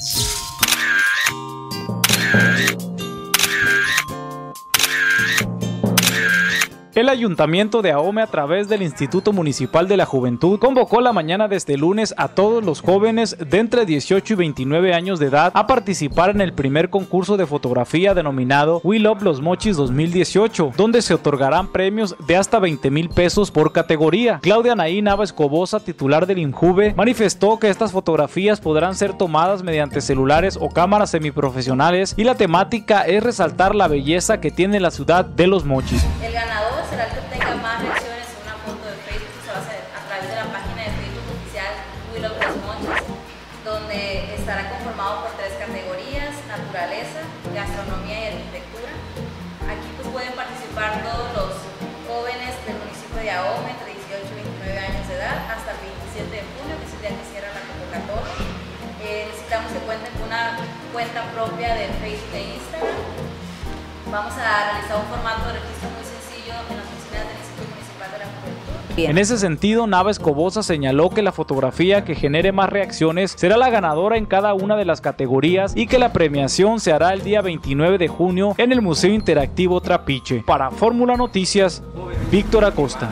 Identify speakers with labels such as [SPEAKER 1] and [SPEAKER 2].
[SPEAKER 1] Thank you. El Ayuntamiento de Ahome a través del Instituto Municipal de la Juventud convocó la mañana de este lunes a todos los jóvenes de entre 18 y 29 años de edad a participar en el primer concurso de fotografía denominado We Love Los Mochis 2018, donde se otorgarán premios de hasta 20 mil pesos por categoría. Claudia Naí Nava Escobosa, titular del INJUVE, manifestó que estas fotografías podrán ser tomadas mediante celulares o cámaras semiprofesionales y la temática es resaltar la belleza que tiene la ciudad de Los Mochis.
[SPEAKER 2] El ganador será el que tenga más reacciones en una foto de Facebook se va a hacer a través de la página de Facebook oficial We Love Los Mochis, donde estará conformado por tres categorías, naturaleza, gastronomía y arquitectura. Aquí pues pueden participar todos los jóvenes del municipio de Ahome entre 18 y 29 años de edad hasta el 27 de junio, que es el día que cierra la convocatoria. Eh, necesitamos que cuenten con una cuenta propia de Facebook e Instagram. Vamos a realizar un formato de registro muy sencillo en las oficinas del Instituto Municipal de la Juventud.
[SPEAKER 1] En ese sentido, Nava Escobosa señaló que la fotografía que genere más reacciones será la ganadora en cada una de las categorías y que la premiación se hará el día 29 de junio en el Museo Interactivo Trapiche. Para Fórmula Noticias, Víctor Acosta.